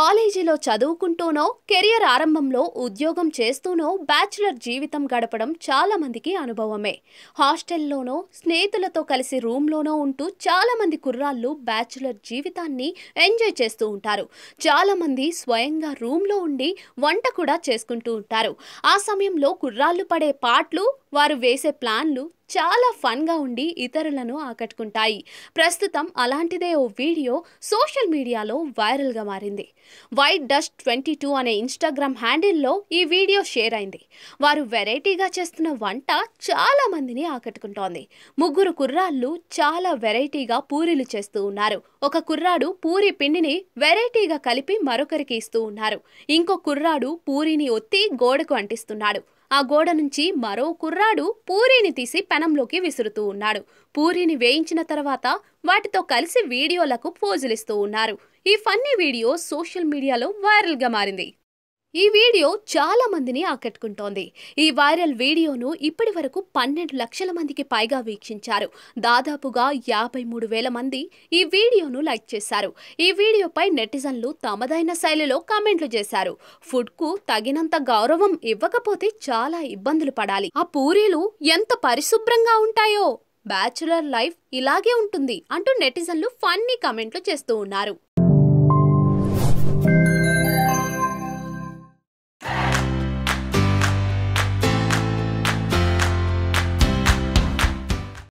కాలేజీలో చదువుకుంటూనో కెరియర్ ఆరంభంలో ఉద్యోగం చేస్తూనో బ్యాచులర్ జీవితం గడపడం చాలామందికి అనుభవమే. హాస్టల్లోనో స్నేహితులతో కలిసి రూమ్లోనో ఉంటూ చాలామంది కుర్రాళ్ళు బ్యాచులర్ జీవితాన్ని ఎంజాయ్ చేస్తూ ఉంటారు. చాలామంది స్వయంగా రూమ్లో ఉండి వంట కూడా చేసుకుంటూ ఉంటారు. ఆ సమయంలో కుర్రాళ్ళు పడే పాటలు వారు వేసే ప్లాన్లు చాలా ఫన్గా ఉండి ఇతరులను ఆకట్టుకుంటాయి. ప్రస్తుతం అలాంటిదే ఓ వీడియో సోషల్ మీడియాలో వైరల్గా మారింది. వైట్ డస్ట్ ట్వంటీ టూ అనే ఇన్స్టాగ్రామ్ హ్యాండిల్లో ఈ వీడియో షేర్ అయింది. వారు వెరైటీగా చేస్తున్న వంట చాలా మందిని ఆకట్టుకుంటోంది. ముగ్గురు కుర్రాళ్ళు చాలా వెరైటీగా పూరీలు చేస్తూ ఉన్నారు. ఒక కుర్రాడు పూరి పిండిని వెరైటీగా కలిపి మరొకరికి ఇస్తూ ఉన్నారు. ఇంకో కుర్రాడు పూరిని ఒత్తి గోడకు అంటిస్తున్నాడు. ఆ గోడ నుంచి మరో కుర్రాడు పూరీని తీసి పెనంలోకి విసురుతూ ఉన్నాడు. పూరీని వేయించిన తర్వాత వాటితో కలిసి వీడియోలకు పోజులిస్తూ ఉన్నారు. ఈ ఫన్నీ వీడియో సోషల్ మీడియాలో వైరల్గా మారింది. ఈ వీడియో చాలా మందిని ఆకట్టుకుంటోంది. ఈ వైరల్ వీడియోను ఇప్పటి వరకు పన్నెండు లక్షల మందికి పైగా వీక్షించారు. దాదాపుగా యాభై మూడు వేల మంది ఈ వీడియోను లైక్ చేశారు. ఈ వీడియోపై నెటిజన్లు తమదైన శైలిలో కామెంట్లు చేశారు. ఫుడ్కు తగినంత గౌరవం ఇవ్వకపోతే చాలా ఇబ్బందులు పడాలి. ఆ పూరీలు ఎంత పరిశుభ్రంగా ఉంటాయో! బ్యాచులర్ లైఫ్ ఇలాగే ఉంటుంది అంటూ నెటిజన్లు ఫన్నీ కామెంట్లు చేస్తూ ఉన్నారు.